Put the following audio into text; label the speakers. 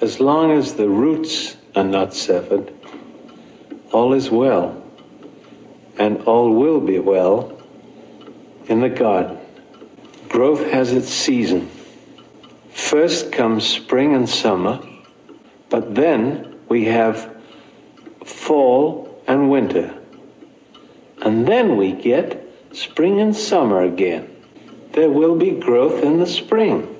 Speaker 1: as long as the roots are not severed, all is well, and all will be well in the garden. Growth has its season. First comes spring and summer, but then we have fall and winter. And then we get spring and summer again. There will be growth in the spring